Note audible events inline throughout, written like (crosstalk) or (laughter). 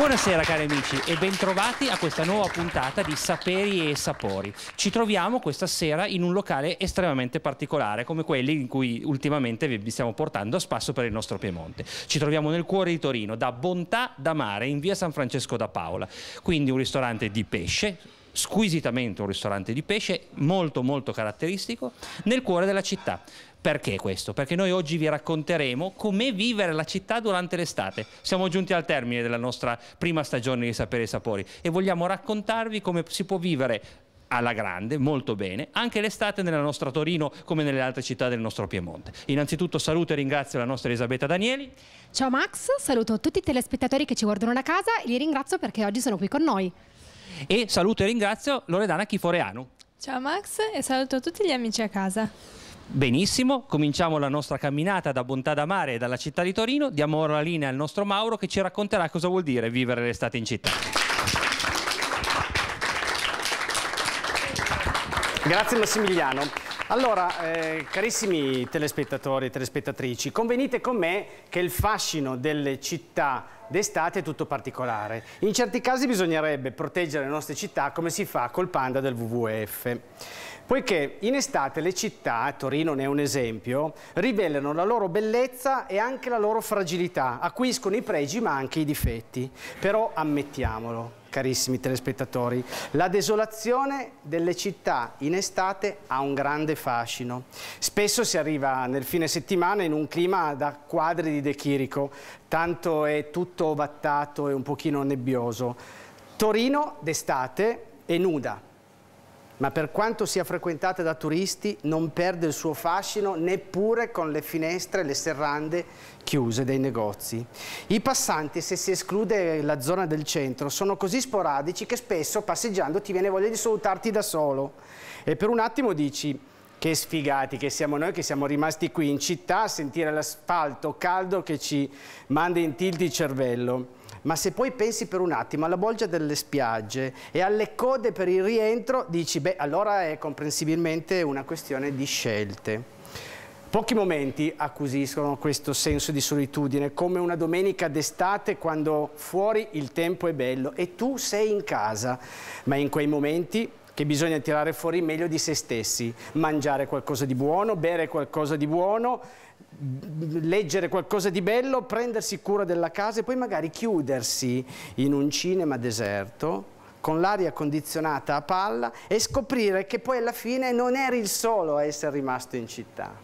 Buonasera cari amici e bentrovati a questa nuova puntata di Saperi e Sapori. Ci troviamo questa sera in un locale estremamente particolare come quelli in cui ultimamente vi stiamo portando a spasso per il nostro Piemonte. Ci troviamo nel cuore di Torino, da Bontà da Mare, in via San Francesco da Paola. Quindi un ristorante di pesce, squisitamente un ristorante di pesce molto molto caratteristico nel cuore della città. Perché questo? Perché noi oggi vi racconteremo come vivere la città durante l'estate. Siamo giunti al termine della nostra prima stagione di Sapere e Sapori e vogliamo raccontarvi come si può vivere alla grande, molto bene, anche l'estate nella nostra Torino come nelle altre città del nostro Piemonte. Innanzitutto saluto e ringrazio la nostra Elisabetta Danieli. Ciao Max, saluto tutti i telespettatori che ci guardano da casa e li ringrazio perché oggi sono qui con noi. E saluto e ringrazio Loredana Chiforeanu. Ciao Max e saluto tutti gli amici a casa. Benissimo, cominciamo la nostra camminata da Bontà da Mare e dalla città di Torino. Diamo ora la linea al nostro Mauro che ci racconterà cosa vuol dire vivere l'estate in città. Grazie Massimiliano. Allora, eh, carissimi telespettatori e telespettatrici, convenite con me che il fascino delle città d'estate è tutto particolare. In certi casi bisognerebbe proteggere le nostre città come si fa col panda del WWF. Poiché in estate le città, Torino ne è un esempio, rivelano la loro bellezza e anche la loro fragilità, acquiscono i pregi ma anche i difetti. Però ammettiamolo, carissimi telespettatori, la desolazione delle città in estate ha un grande fascino. Spesso si arriva nel fine settimana in un clima da quadri di De Chirico, tanto è tutto ovattato e un pochino nebbioso. Torino d'estate è nuda, ma per quanto sia frequentata da turisti non perde il suo fascino neppure con le finestre e le serrande chiuse dei negozi. I passanti, se si esclude la zona del centro, sono così sporadici che spesso passeggiando ti viene voglia di salutarti da solo e per un attimo dici che sfigati che siamo noi che siamo rimasti qui in città a sentire l'asfalto caldo che ci manda in tilt il cervello. Ma se poi pensi per un attimo alla bolgia delle spiagge e alle code per il rientro, dici, beh, allora è comprensibilmente una questione di scelte. Pochi momenti acquisiscono questo senso di solitudine, come una domenica d'estate quando fuori il tempo è bello e tu sei in casa, ma in quei momenti che bisogna tirare fuori meglio di se stessi, mangiare qualcosa di buono, bere qualcosa di buono, leggere qualcosa di bello, prendersi cura della casa e poi magari chiudersi in un cinema deserto con l'aria condizionata a palla e scoprire che poi alla fine non eri il solo a essere rimasto in città.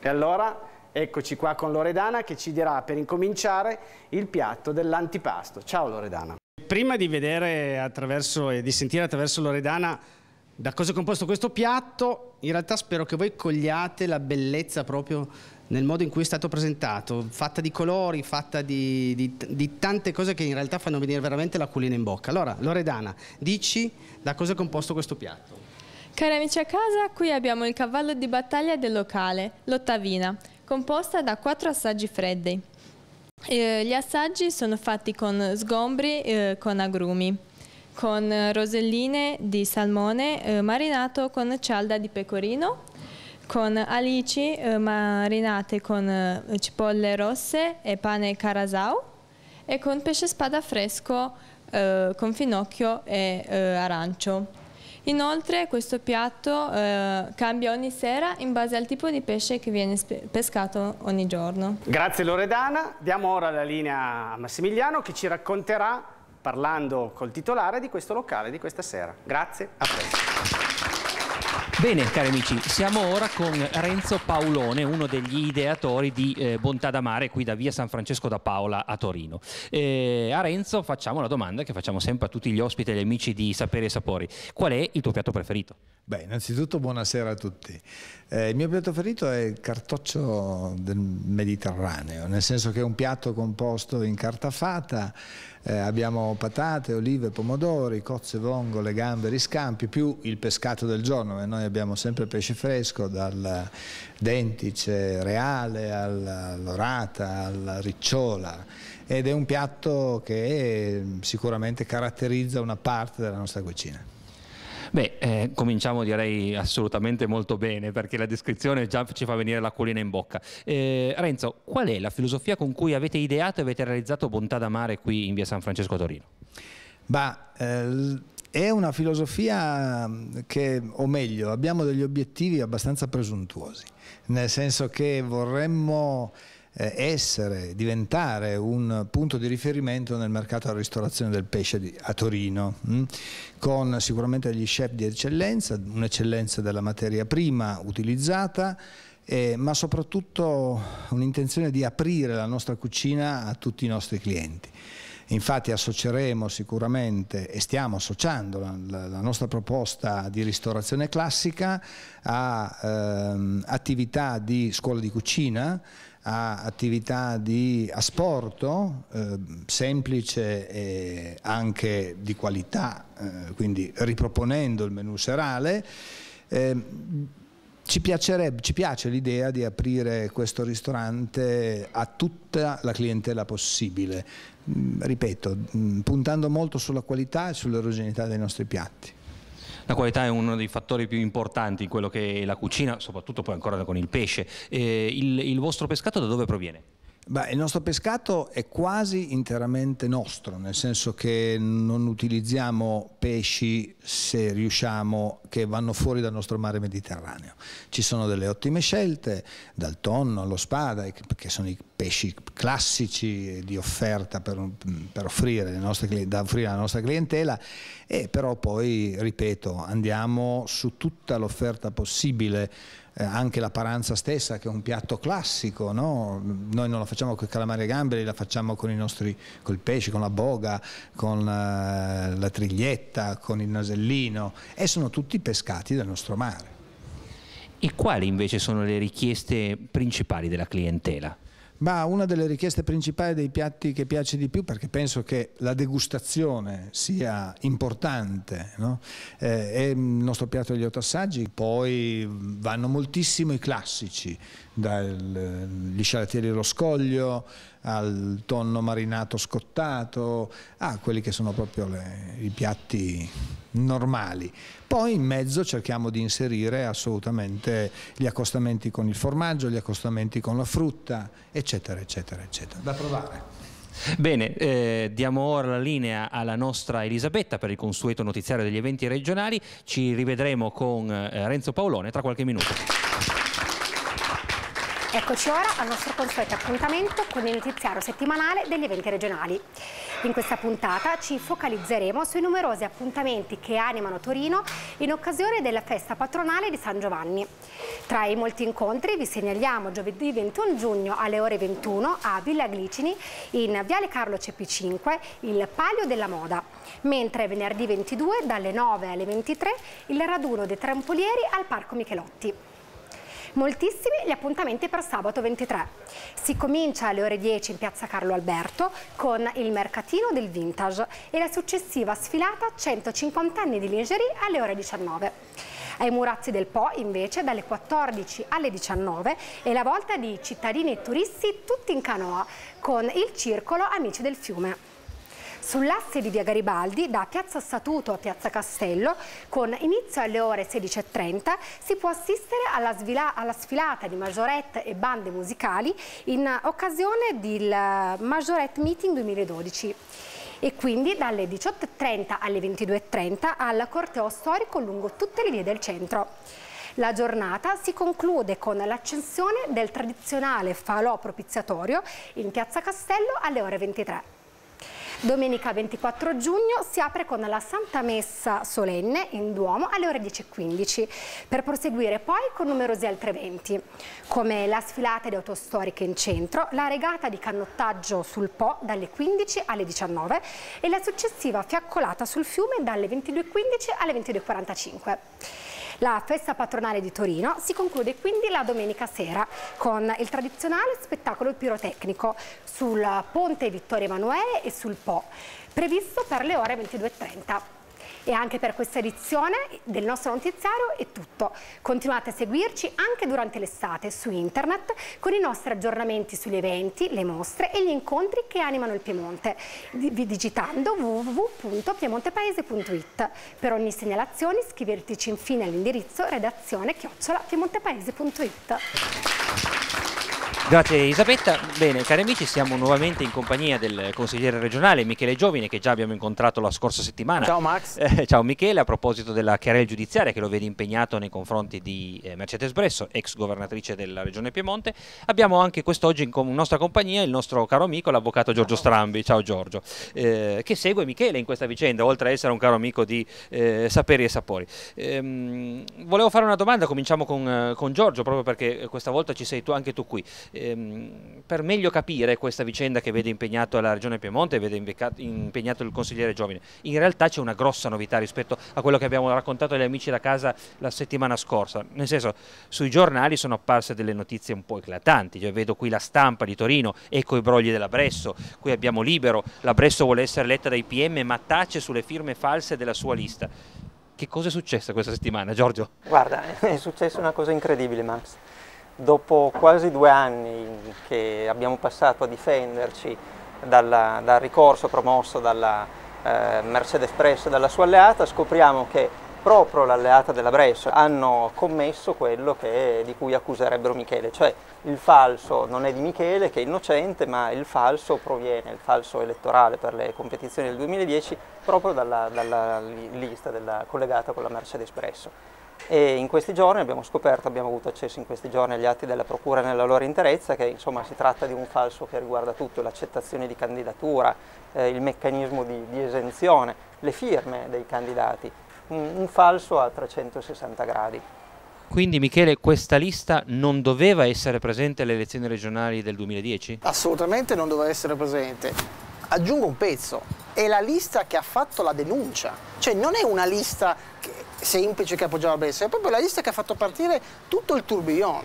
E allora eccoci qua con Loredana che ci dirà per incominciare il piatto dell'antipasto. Ciao Loredana. Prima di vedere attraverso e di sentire attraverso Loredana da cosa è composto questo piatto, in realtà spero che voi cogliate la bellezza proprio nel modo in cui è stato presentato, fatta di colori, fatta di, di, di, tante cose che in realtà fanno venire veramente l'acquolina in bocca. Allora, Loredana, dici da cosa è composto questo piatto? Cari amici a casa, qui abbiamo il cavallo di battaglia del locale, l'ottavina, composta da quattro assaggi freddi. Eh, gli assaggi sono fatti con sgombri eh, con agrumi con roselline di salmone eh, marinato con cialda di pecorino, con alici eh, marinate con eh, cipolle rosse e pane carasau e con pesce spada fresco eh, con finocchio e eh, arancio. Inoltre questo piatto cambia ogni sera in base al tipo di pesce che viene pescato ogni giorno. Grazie Loredana, diamo ora la linea a Massimiliano che ci racconterà parlando col titolare di questo locale di questa sera. Grazie, a presto. Bene, cari amici, siamo ora con Renzo Paolone, uno degli ideatori di eh, Bontà da Mare qui da via San Francesco da Paola a Torino. Eh, a Renzo facciamo la domanda che facciamo sempre a tutti gli ospiti e gli amici di Sapere e Sapori. Qual è il tuo piatto preferito? Beh, innanzitutto buonasera a tutti. Eh, il mio piatto preferito è il cartoccio del Mediterraneo, nel senso che è un piatto composto in carta fata, eh, abbiamo patate, olive, pomodori, cozze, vongole, gamberi, scampi, più il pescato del giorno, e noi sempre pesce fresco, dal dentice reale all'orata, alla ricciola, ed è un piatto che sicuramente caratterizza una parte della nostra cucina. Beh, eh, cominciamo direi assolutamente molto bene perché la descrizione già ci fa venire l'acquolina in bocca. Eh, Renzo, qual è la filosofia con cui avete ideato e avete realizzato Bontà da Mare qui in via San Francesco a Torino? Bah, eh, è una filosofia che, o meglio, abbiamo degli obiettivi abbastanza presuntuosi, nel senso che vorremmo eh, essere, diventare un punto di riferimento nel mercato della ristorazione del pesce a Torino? Mm? con sicuramente degli chef di eccellenza, un'eccellenza della materia prima utilizzata, eh, ma soprattutto un'intenzione di aprire la nostra cucina a tutti i nostri clienti. Infatti associeremo sicuramente e stiamo associando la, la nostra proposta di ristorazione classica a ehm, attività di scuola di cucina, a attività di asporto eh, semplice e anche di qualità, eh, quindi riproponendo il menù serale. Eh, ci, ci piace l'idea di aprire questo ristorante a tutta la clientela possibile, ripeto, puntando molto sulla qualità e sull'erogeneità dei nostri piatti. La qualità è uno dei fattori più importanti in quello che è la cucina, soprattutto poi ancora con il pesce. Eh, il, il vostro pescato da dove proviene? Beh, il nostro pescato è quasi interamente nostro, nel senso che non utilizziamo pesci, se riusciamo, che vanno fuori dal nostro mare Mediterraneo. Ci sono delle ottime scelte, dal tonno allo spada, che sono i pesci classici di offerta per, per offrire nostre, da offrire alla nostra clientela, e però poi, ripeto, andiamo su tutta l'offerta possibile eh, anche la paranza stessa che è un piatto classico, no? noi non la facciamo con i calamari e gamberi, la facciamo con i nostri col pesce, con la boga, con eh, la triglietta, con il nasellino e sono tutti pescati del nostro mare. E quali invece sono le richieste principali della clientela? Ma una delle richieste principali dei piatti che piace di più, perché penso che la degustazione sia importante, no? eh, è il nostro piatto degli otto assaggi, poi vanno moltissimo i classici, dagli scialatieri allo scoglio al tonno marinato scottato, a quelli che sono proprio le, i piatti normali. Poi in mezzo cerchiamo di inserire assolutamente gli accostamenti con il formaggio, gli accostamenti con la frutta, eccetera, eccetera, eccetera. Da provare. Bene, eh, diamo ora la linea alla nostra Elisabetta per il consueto notiziario degli eventi regionali. Ci rivedremo con eh, Renzo Paolone tra qualche minuto. Eccoci ora al nostro consueto appuntamento con il notiziario settimanale degli eventi regionali. In questa puntata ci focalizzeremo sui numerosi appuntamenti che animano Torino in occasione della festa patronale di San Giovanni. Tra i molti incontri vi segnaliamo giovedì 21 giugno alle ore 21 a Villa Glicini in Viale Carlo CP5 il Palio della Moda, mentre venerdì 22 dalle 9 alle 23 il raduno dei trampolieri al Parco Michelotti. Moltissimi gli appuntamenti per sabato 23. Si comincia alle ore 10 in piazza Carlo Alberto con il mercatino del vintage e la successiva sfilata 150 anni di lingerie alle ore 19. Ai Murazzi del Po invece dalle 14 alle 19 è la volta di cittadini e turisti tutti in canoa con il circolo Amici del Fiume. Sull'asse di via Garibaldi, da piazza Statuto a piazza Castello, con inizio alle ore 16.30, si può assistere alla, alla, sfilata di Majorette e bande musicali in occasione del Majorette Meeting 2012 e quindi dalle 18.30 alle 22.30 al corteo storico lungo tutte le vie del centro. La giornata si conclude con l'accensione del tradizionale falò propiziatorio in piazza Castello alle ore 23. Domenica 24 giugno si apre con la Santa Messa solenne in Duomo alle ore 10.15 per proseguire poi con numerosi altri eventi come la sfilata di autostoriche in centro, la regata di cannottaggio sul Po dalle 15 alle 19 e la successiva fiaccolata sul fiume dalle 22.15 alle 22.45. La festa patronale di Torino si conclude quindi la domenica sera con il tradizionale spettacolo pirotecnico sul ponte Vittorio Emanuele e sul Po, previsto per le ore 22.30. E anche per questa edizione del nostro notiziario è tutto. Continuate a seguirci anche durante l'estate su internet con i nostri aggiornamenti sugli eventi, le mostre e gli incontri che animano il Piemonte, digitando www.piemontepaese.it. Per ogni segnalazione scriveteci infine all'indirizzo redazione chiocciola piemontepaese.it. Grazie Isabetta. Bene, cari amici, siamo nuovamente in compagnia del consigliere regionale Michele Giovine che già abbiamo incontrato la scorsa settimana. Ciao Max. (laughs) Eh, ciao Michele, a proposito della querela giudiziaria che lo vede impegnato nei confronti di eh, Mercedes Bresso, ex governatrice della regione Piemonte, abbiamo anche quest'oggi in, in, nostra compagnia il nostro caro amico, l'avvocato Giorgio Strambi. Ciao Giorgio, eh, che segue Michele in questa vicenda, oltre ad essere un caro amico di eh, Saperi e Sapori. Ehm, volevo fare una domanda, cominciamo con, eh, con Giorgio, proprio perché questa volta ci sei tu, anche tu qui ehm, per meglio capire questa vicenda che vede impegnato la Regione Piemonte e vede impegnato il consigliere Giovine, in realtà c'è una grossa novità rispetto a quello che abbiamo raccontato agli amici da casa la settimana scorsa, nel senso sui giornali sono apparse delle notizie un po' eclatanti, cioè, vedo qui la stampa di Torino, ecco i brogli della Bresso, qui abbiamo Libero, la Bresso vuole essere eletta dai PM ma tace sulle firme false della sua lista. Che cosa è successo questa settimana, Giorgio? Guarda, (laughs) è successa una cosa incredibile, Max dopo quasi due anni che abbiamo passato a difenderci dalla, dal ricorso promosso dalla eh, Mercedes Press e dalla sua alleata, scopriamo che proprio l'alleata della Brescia hanno commesso quello che, di cui accuserebbero Michele, cioè il falso non è di Michele che è innocente, ma il falso proviene, il falso elettorale per le competizioni del 2010, proprio dalla, dalla lista della, collegata con la Mercedes Presso e in questi giorni abbiamo scoperto, abbiamo avuto accesso in questi giorni agli atti della Procura nella loro interezza che insomma si tratta di un falso che riguarda tutto, l'accettazione di candidatura, eh, il meccanismo di, di, esenzione, le firme dei candidati, un, un falso a 360 gradi. Quindi Michele, questa lista non doveva essere presente alle elezioni regionali del 2010? Assolutamente non doveva essere presente. Aggiungo un pezzo, è la lista che ha fatto la denuncia, cioè non è una lista semplice che appoggiava Brescia, è proprio la lista che ha fatto partire tutto il tourbillon.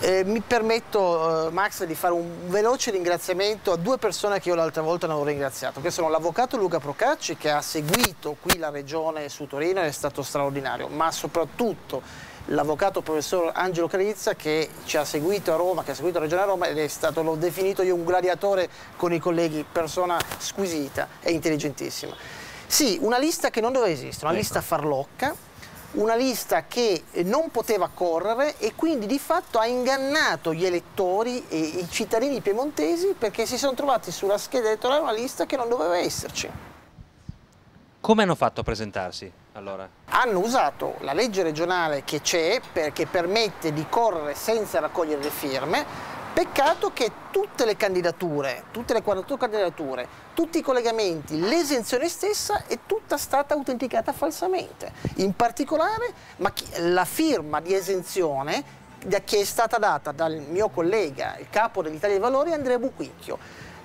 Eh, mi permetto, eh, Max, di fare un veloce ringraziamento a due persone che io l'altra volta non ho ringraziato, che sono l'avvocato Luca Procacci che ha seguito qui la regione su Torino ed è stato straordinario, ma soprattutto l'avvocato professor Angelo Carizza che ci ha seguito a Roma, che ha seguito la regione a Roma ed è stato, l'ho definito io un gladiatore con i colleghi, persona squisita e intelligentissima. Sì, una lista che non doveva esistere, una ecco. lista farlocca, una lista che non poteva correre e quindi di fatto ha ingannato gli elettori e i cittadini piemontesi perché si sono trovati sulla scheda elettorale una lista che non doveva esserci. Come hanno fatto a presentarsi allora? Hanno usato la legge regionale che c'è perché permette di correre senza raccogliere le firme Peccato che tutte le candidature, tutte le 48 candidature, tutti i collegamenti, l'esenzione stessa è tutta stata autenticata falsamente. In particolare la firma di esenzione che è stata data dal mio collega, il capo dell'Italia dei Valori, Andrea Buquicchio.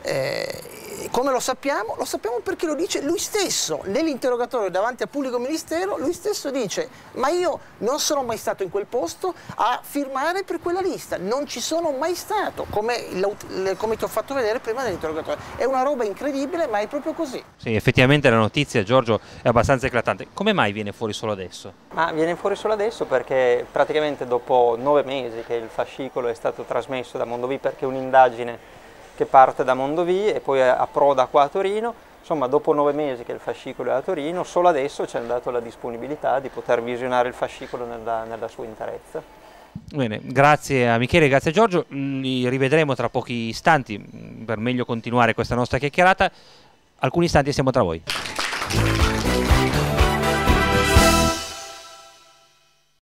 Eh, come lo sappiamo? Lo sappiamo perché lo dice lui stesso nell'interrogatorio davanti al pubblico ministero, lui stesso dice ma io non sono mai stato in quel posto a firmare per quella lista, non ci sono mai stato, come, come ti ho fatto vedere prima dell'interrogatorio. È una roba incredibile ma è proprio così. Sì, effettivamente la notizia, Giorgio, è abbastanza eclatante. Come mai viene fuori solo adesso? Ma viene fuori solo adesso perché praticamente dopo nove mesi che il fascicolo è stato trasmesso da Mondovì perché un'indagine che parte da Mondovì e poi approda qua a Torino. Insomma, dopo nove mesi che il fascicolo è a Torino, solo adesso ci hanno dato la disponibilità di poter visionare il fascicolo nella, nella sua interezza. Bene, grazie a Michele, grazie a Giorgio, mm, li rivedremo tra pochi istanti mm, per meglio continuare questa nostra chiacchierata. Alcuni istanti siamo tra voi.